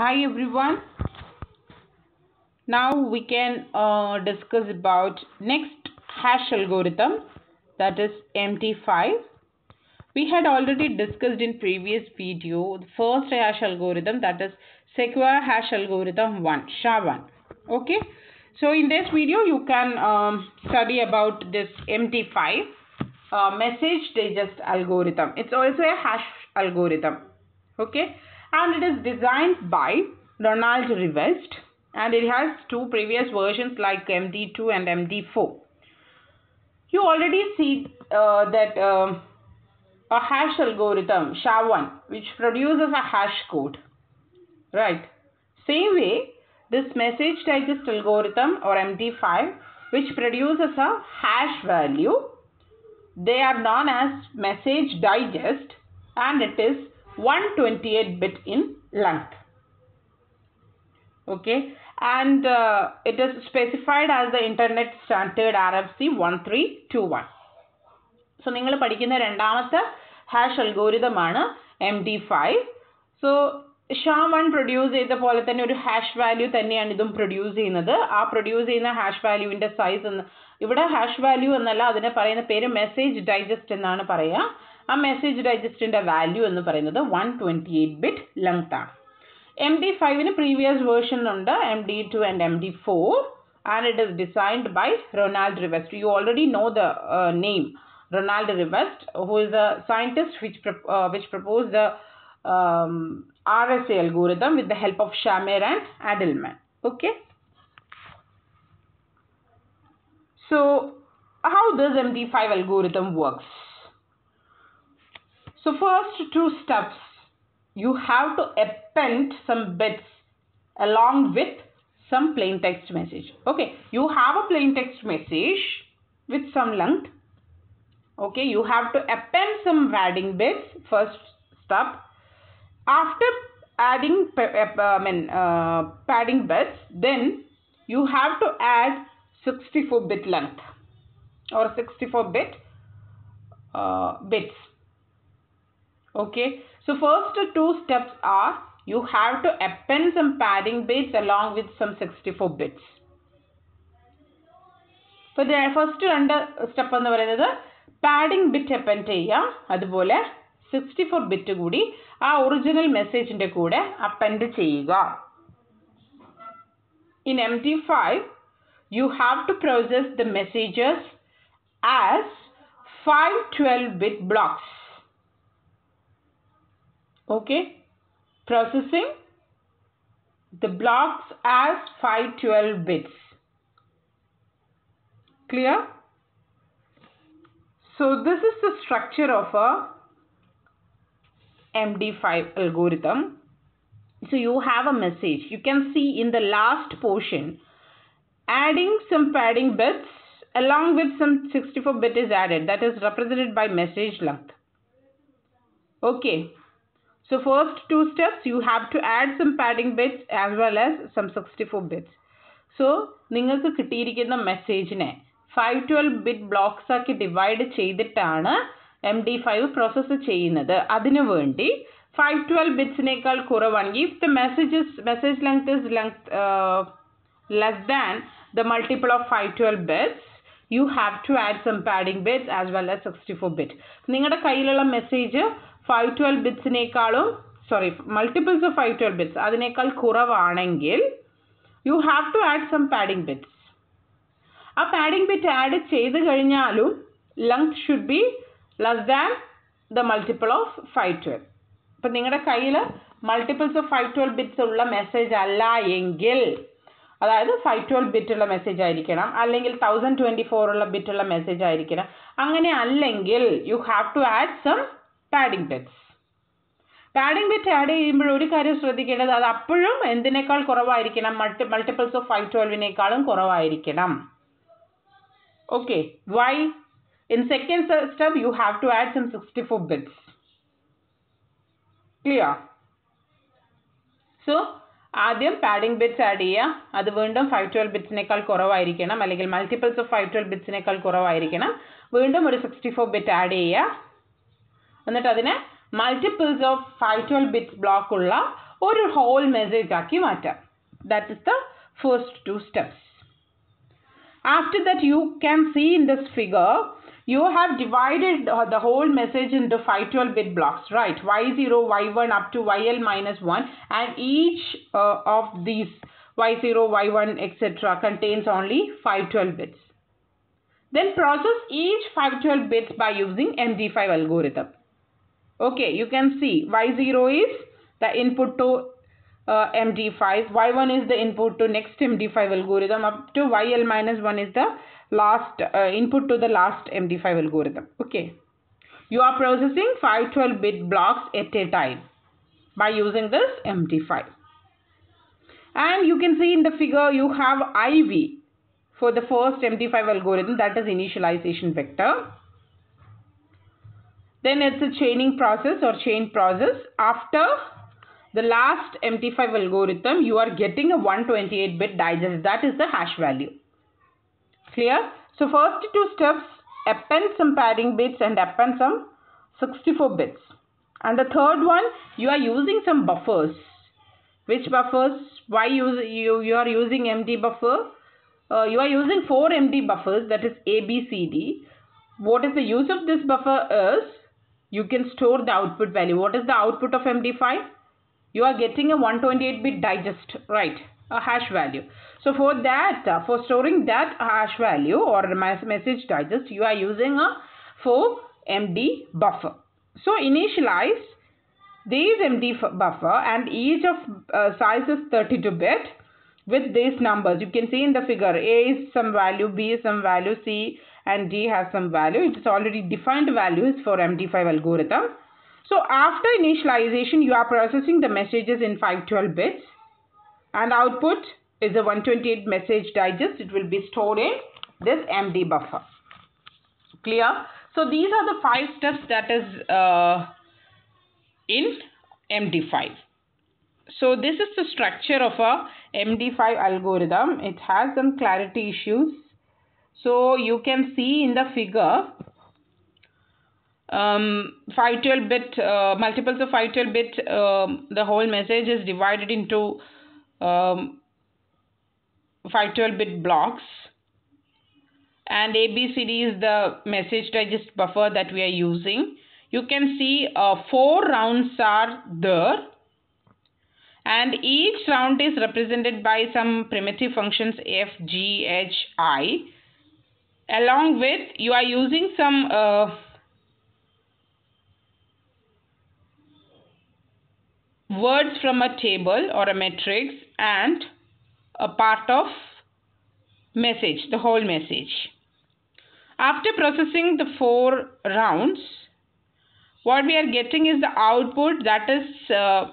Hi everyone. Now we can uh, discuss about next hash algorithm that is MD5. We had already discussed in previous video the first hash algorithm that is secure hash algorithm 1 SHA-1. Okay. So in this video you can um, study about this MD5 uh, message digest algorithm. It's also a hash algorithm. Okay. And it is designed by Ronald Rivest and it has two previous versions like MD2 and MD4. You already see uh, that um, a hash algorithm SHA-1 which produces a hash code. Right. Same way this message digest algorithm or MD5 which produces a hash value they are known as message digest and it is 128 bit in length. Okay? And uh, it is specified as the internet standard RFC 1321 so നിങ്ങൾ പഠിക്കുന്ന രണ്ടാമത്തെ hash algorithm ആണ് M D five so SHA one produce ചെയ്ത പോലെ തന്നെ ഒരു hash value തന്നെയാണ് ഇതും പ്രൊഡ്യൂസ് ചെയ്യുന്നത്. ആ പ്രൊഡ്യൂസ് ചെയ്യുന്ന ഹാഷ് വാല്യൂവിന്റെ സൈസ് എന്ന് ഇവിടെ ഹാഷ് വാല്യൂ എന്നല്ല അതിനെ പറയുന്ന പേര് മെസ്സേജ് ഡൈജസ്റ്റ് എന്നാണ് പറയുക. ആ മെസ്സേജ് ഡൈജസ്റ്റിൻ്റെ വാല്യൂ എന്ന് പറയുന്നത് one twenty eight bit length ആണ് എം ഡി ഫൈവിന് previous വേർഷനിലുണ്ട് M D two and M D four and it is designed by Ronald Rivest you already know the name Ronald Rivest who is the scientist which which propose the RSA algorithm with the help of Shamir and Adleman. Okay. So, how does MD5 algorithm works? So, first two steps, you have to append some bits along with some plain text message. Okay, you have a plain text message with some length. Okay you have to append some padding bits first step. After adding I mean, uh, padding bits then you have to add 64 bit length or 64 bit uh, bits okay? So first two steps are you have to append some padding bits along with some 64 bits. The first രണ്ട് step എന്ന് പറയുന്നത് padding bit append ചെയ്യാം. അതുപോലെ sixty four bit കൂടി ആ original മെസ്സേജിന്റെ കൂടെ append ചെയ്യുക. In M T five you have to process the messages as five twelve bit blocks okay? Processing the blocks as 512 bits. Clear? So this is the structure of a MD5 algorithm. So you have a message. You can see in the last portion adding some padding bits along with some 64 bit is added. That is represented by message length. Okay. So first two steps, you have to add some padding bits as well as some 64 bits. So നിങ്ങൾക്ക് കിട്ടിയിരിക്കുന്ന മെസ്സേജിനെ five twelve bit blocks ആക്കി divide ചെയ്തിട്ടാണ് M D five process ചെയ്യുന്നത് അതിനു വേണ്ടി five twelve ബിറ്റ്സിനേക്കാൾ കുറവാണെങ്കിൽ if the messages message length is length less than the multiple of five twelve bits you have to add some padding bits as well as sixty four bit നിങ്ങളുടെ കയ്യിലുള്ള message five twelve ബിറ്റ്സിനേക്കാളും sorry multiples of five twelve bits അതിനേക്കാൾ കുറവാണെങ്കിൽ you have to add some padding bits ആ padding bit add ചെയ്ത് കഴിഞ്ഞാലും length should be less than the multiple of five twelve ഇപ്പം നിങ്ങളുടെ കയ്യിൽ multiples of five twelve bits ഉള്ള message അല്ല എങ്കിൽ അതായത് ഫൈവ് ട്വൽവ് ബിറ്റുള്ള മെസ്സേജ് ആയിരിക്കണം അല്ലെങ്കിൽ തൗസൻഡ് ട്വന്റി ഫോർ ഉള്ള മെസ്സേജ് ആയിരിക്കണം. അങ്ങനെ അല്ലെങ്കിൽ you have to add some padding bits padding bit add ചെയ്യുമ്പോൾ ഒരു കാര്യം ശ്രദ്ധിക്കേണ്ടത് അത് അപ്പോഴും എന്തിനേക്കാൾ കുറവായിരിക്കണം? മൾട്ടി മൾട്ടിപ്പിൾസ് ഓഫ് ഫൈവ് ട്വൽവിനേക്കാളും കുറവായിരിക്കണം. Okay why in second step you have to add some sixty four bits clear so ആദ്യം പാഡിംഗ് ബിറ്റ്സ് ആഡ് ചെയ്യുക. അത് വീണ്ടും ഫൈവ് ട്വൽവ് ബിറ്റ്സിനേക്കാൾ കുറവായിരിക്കണം. അല്ലെങ്കിൽ മൾട്ടിപ്പിൾസ് ഓഫ് ഫൈവ് ട്വൽവ് ബിറ്റ്സിനേക്കാൾ കുറവായിരിക്കണം. വീണ്ടും ഒരു സിക്സ്റ്റി ഫോർ ബിറ്റ് ആഡ് ചെയ്യുക. എന്നിട്ട് അതിനെ multiples of five twelve bits block ഉള്ള ഒരു ഹോൾ മെസ്സേജ് ആക്കി മാറ്റാം that is the first two steps After that, you can see in this figure, you have divided uh, the whole message into 512 bit blocks, right? Y0, Y1 up to YL minus 1 and each uh, of these Y0, Y1, etc. contains only 512 bits. Then process each 512 bits by using MD5 algorithm. Okay, you can see Y0 is the input to uh, MD5, Y1 is the input to next MD5 algorithm up to YL minus 1 is the last uh, input to the last MD5 algorithm. Okay. You are processing 512 bit blocks at a time by using this MD5. And you can see in the figure you have IV for the first MD5 algorithm that is initialization vector. Then it's a chaining process or chain process. After the last MD5 algorithm, you are getting a 128 bit digest. That is the hash value. Clear? So first two steps, append some padding bits and append some 64 bits. And the third one, you are using some buffers. Which buffers? Why use, you, you are using MD buffer? Uh, you are using four MD buffers that is A, B, C, D. What is the use of this buffer is, you can store the output value. What is the output of MD5? you are getting a 128 bit digest right a hash value so for that uh, for storing that hash value or message digest you are using a 4 md buffer so initialize these md buffer and each of uh, size is 32 bit with these numbers you can see in the figure a is some value b is some value c and d has some value it is already defined values for md5 algorithm so after initialization, you are processing the messages in 512 bits and output is a 128 message digest. It will be stored in this MD buffer. Clear? So these are the five steps that is uh, in MD5. So this is the structure of a MD5 algorithm. It has some clarity issues. So you can see in the figure um, 512 bit uh, multiples of 512 bit um, the whole message is divided into um, 512 bit blocks. And ABCD is the message digest buffer that we are using. You can see uh, four rounds are there. And each round is represented by some primitive functions f g h i along with you are using some uh, words from a table or a matrix and a part of message, the whole message. After processing the four rounds, what we are getting is the output that is uh,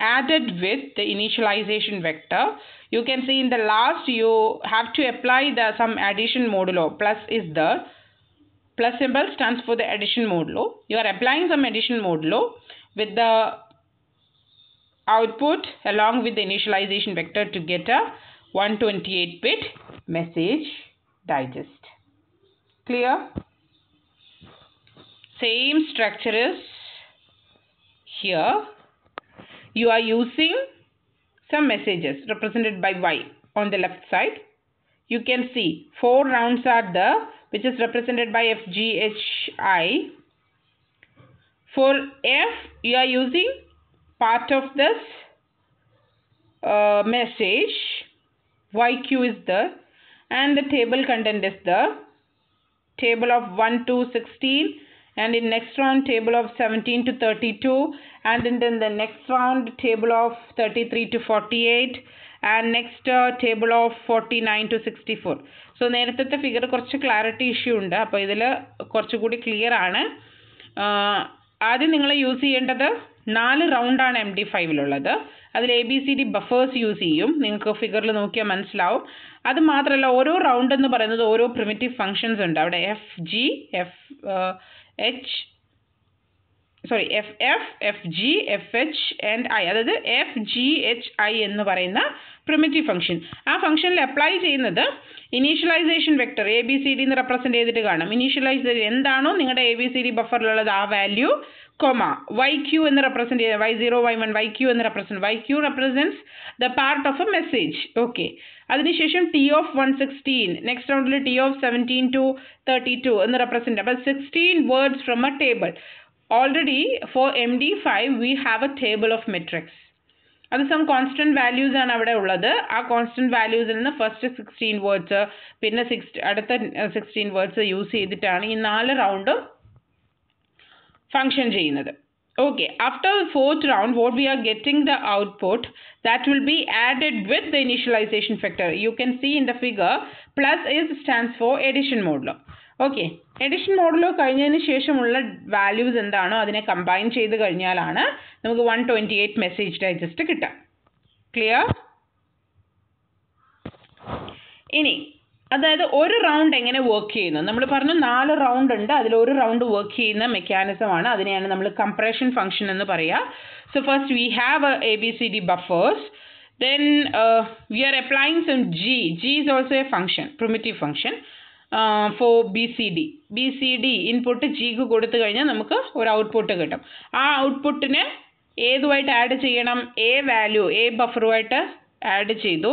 added with the initialization vector. You can see in the last you have to apply the some addition modulo. Plus is the plus symbol stands for the addition modulo. You are applying some addition modulo with the output along with the initialization vector to get a 128 bit message digest. Clear? Same structure is here. You are using some messages represented by Y on the left side. You can see four rounds are there which is represented by F, G, H, I. For F, you are using part of this uh, message yq is there and the table content is there table of 1 to 16 and in next round table of 17 to 32 and in then the next round table of 33 to 48 and next uh, table of 49 to 64 so നേരത്തെ figure കുറച്ച് clarity issue ഉണ്ട്. അപ്പോൾ ഇതിൽ കുറച്ചുകൂടി clear ആണ്. ആദ്യം നിങ്ങൾ use ചെയ്യേണ്ടത് നാല് റൗണ്ടാണ് എം ഡി ഫൈവിലുള്ളത് അതിൽ A B C D buffers use ചെയ്യും. നിങ്ങൾക്ക് ഫിഗറിൽ നോക്കിയാൽ മനസ്സിലാവും. അത് മാത്രമല്ല ഓരോ റൗണ്ട് എന്ന് പറയുന്നത് ഓരോ പ്രിമിറ്റീവ് ഫങ്ഷൻസ് ഉണ്ട്. അവിടെ F G F H sorry F F F G F H and I അതായത് എഫ് ജി എച്ച് ഐ എന്ന് പറയുന്ന പ്രിമിറ്റീവ് ഫംഗ്ഷൻ ആ ഫംഗ്ഷനിൽ അപ്ലൈ ചെയ്യുന്നത് initialization vector A B C D എന്ന് റെപ്രസെന്റ് ചെയ്തിട്ട് കാണും. ഇനീഷ്യലൈസ് എന്താണോ നിങ്ങളുടെ എ ബി സി ഡി ബഫറിലുള്ളത് ആ വാല്യൂ comma yq എന്ന് represent ചെയ്യുന്നത് y0 y1 yq എന്ന് represent yq represents the part of a message okay അതിനുശേഷം T of one sixteen next റൗണ്ടിൽ T of seventeen to thirty two എന്ന് represent അപ്പോൾ sixteen words from a table already for M D five we have a table of matrix അത് some constant values ആണ് അവിടെ ഉള്ളത്. ആ constant വാല്യൂസിൽ നിന്ന് ഫസ്റ്റ് സിക്സ്റ്റീൻ വേർഡ്സ് പിന്നെ സിക്സ് അടുത്ത സിക്സ്റ്റീൻ വേർഡ്സ് യൂസ് ചെയ്തിട്ടാണ് ഈ നാല് റൗണ്ടും ഫങ്ഷൻ ചെയ്യുന്നത്. Okay after the fourth round what we are getting the output that will be added with the initialization factor you can see in the figure plus is stands for addition modulo okay addition modulo കഴിഞ്ഞതിന് ശേഷമുള്ള values എന്താണോ അതിനെ combine ചെയ്ത് കഴിഞ്ഞാലാണ് നമുക്ക് one twenty eight message digest കിട്ടുക. Clear ഇനി അതായത് ഒരു റൗണ്ട് എങ്ങനെ വർക്ക് ചെയ്യുന്നു? നമ്മൾ പറഞ്ഞു നാല് റൗണ്ട് ഉണ്ട് അതിൽ ഒരു റൗണ്ട് വർക്ക് ചെയ്യുന്ന മെക്കാനിസം ആണ്. അതിനെയാണ് നമ്മൾ കംപ്രഷൻ ഫംഗ്ഷൻ എന്ന് പറയുക so first we have A B C D buffers we are applying some G G is also a function primitive function for B C D B C D input ജിക്ക് കൊടുത്തു കഴിഞ്ഞാൽ നമുക്ക് ഒരു output കിട്ടും. ആ ഔട്ട്പുട്ടിനെ ഏതുമായിട്ട് ആഡ് ചെയ്യണം? എ വാല്യൂ എ ബഫറുമായിട്ട് ആഡ് ചെയ്തു.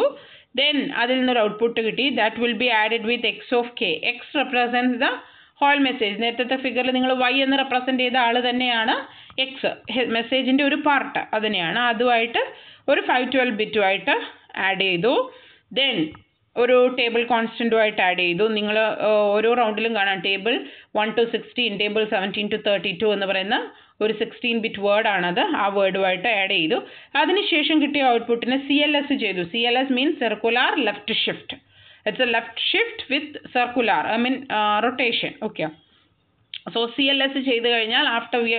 ദെൻ അതിൽ നിന്നൊരു ഔട്ട്പുട്ട് കിട്ടി. That will be added with X of K X represents the whole message നേരത്തെ ഫിഗറിൽ നിങ്ങൾ വൈ എന്ന് റെപ്രസെന്റ് ചെയ്ത ആൾ തന്നെയാണ് എക്സ് മെസ്സേജിന്റെ ഒരു പാർട്ട് അതിനെയാണ്. അതുമായിട്ട് ഒരു ഫൈവ് ട്വൽവ് ബിറ്റുമായിട്ട് ആഡ് ചെയ്തു. ദെൻ ഒരു ടേബിൾ കോൺസ്റ്റന്റുമായിട്ട് ആഡ് ചെയ്തു. നിങ്ങൾ ഓരോ റൗണ്ടിലും കാണാം. Table one to sixteen table seventeen to thirty two എന്ന് പറയുന്ന ഒരു സിക്സ്റ്റീൻ ബിറ്റ് വേർഡ് ആണത്. ആ വേർഡുമായിട്ട് ആഡ് ചെയ്തു. അതിനുശേഷം കിട്ടിയ ഔട്ട്പുട്ടിനെ സി എൽ എസ് ചെയ്തു. C L S means circular left shift it's a left shift with circular I mean rotation okay so C L S ചെയ്ത് കഴിഞ്ഞാൽ after we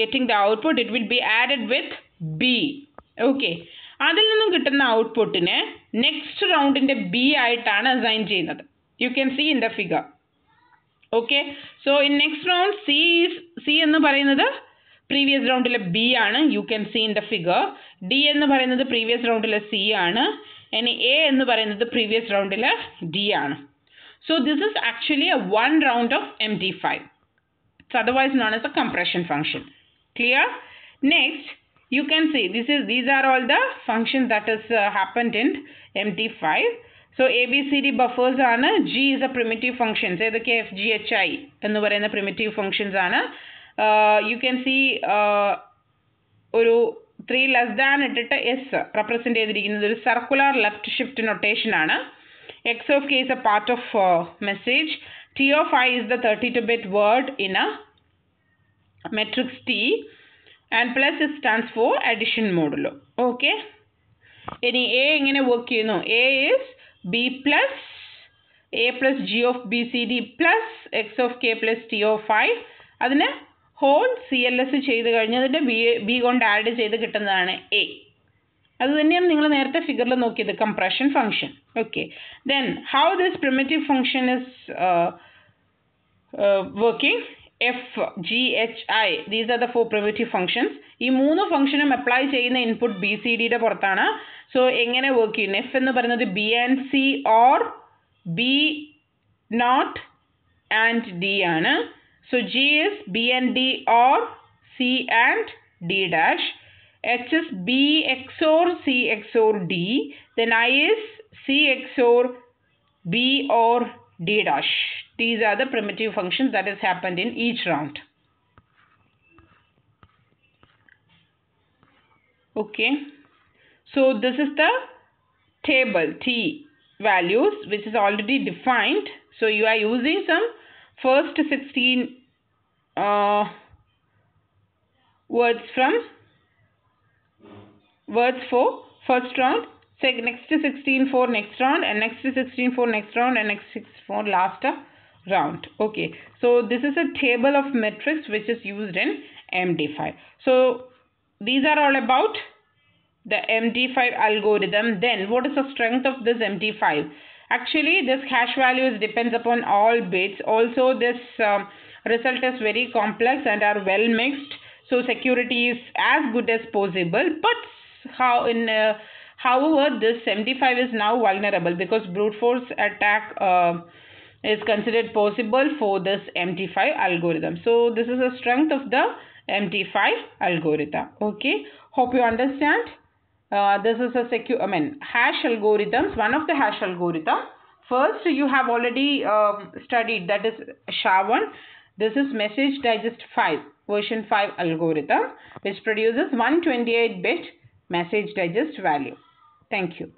getting the output it will be added with B okay അതിൽ നിന്നും കിട്ടുന്ന ഔട്ട്പുട്ടിനെ next റൗണ്ടിന്റെ B ആയിട്ടാണ് assign ചെയ്യുന്നത്. You can see in the figure okay so in next round C C എന്ന് പറയുന്നത് പ്രീവിയസ് റൗണ്ടിലെ ബി ആണ് you can C in the figure D എന്ന് പറയുന്നത് പ്രീവിയസ് റൗണ്ടിലെ സി ആണ് ഇനി എ എന്ന് പറയുന്നത് പ്രീവിയസ് റൗണ്ടിലെ ഡി ആണ് so this is actually A one round of M T five it's otherwise known as A compression function clear next you can see this is these are all the functions that has uh, happened in mt5 so D buffers ആണ്. G is a primitive functions ഏതൊക്കെ F G H I എന്ന് പറയുന്ന primitive functions ആണ്. You can see ഒരു three less than ഇട്ടിട്ട് S represent ചെയ്തിരിക്കുന്നത് ഒരു circular left shift notation ആണ്. X of K is a part of message T of I is the thirty two bit word in a matrix T and plus stands for addition modulo okay ഇനി A എങ്ങനെ work ചെയ്യുന്നു? A is B plus A plus G of B C D plus X of K plus T of I അതിന് whole C L S ചെയ്ത് കഴിഞ്ഞ് അതിന്റെ B B കൊണ്ട് add ചെയ്ത് കിട്ടുന്നതാണ് എ അത് തന്നെയാണ് നിങ്ങൾ നേരത്തെ ഫിഗറിൽ നോക്കിയത് compression function okay then how this primitive function is working F G H I these are the four primitive functions ഈ മൂന്ന് ഫംഗ്ഷനും അപ്ലൈ ചെയ്യുന്ന ഇൻപുട്ട് ബി സി ഡിയുടെ പുറത്താണ്. സോ എങ്ങനെ വർക്ക് ചെയ്യുന്നു എഫ് എന്ന് പറയുന്നത് B and C or B not and D ആണ്. So G is B and D or C and D dash H is B XOR C XOR D then I is C XOR B or d dash. These are the primitive functions that has happened in each round. Okay. So this is the table T values which is already defined. So you are using some first 16 uh, words from words for first round next to 16 for next round and next to 16 for next round and next 6 for last round. Okay. So this is a table of metrics which is used in md5 so these are all about the md5 algorithm. Then what is the strength of this md5 actually this hash values depends upon all bits. Also this um, result is very complex and are well mixed. So security is as good as possible. But how in uh, However, this 75 is now vulnerable because brute force attack uh, is considered possible for this MD5 algorithm. So this is the strength of the MD5 algorithm. Okay, hope you understand. Uh, this is a secure, I mean, hash algorithms, one of the hash algorithm. First, you have already um, studied that is SHA-1. This is message digest 5, version 5 algorithm, which produces 128 bit message digest value. Thank you.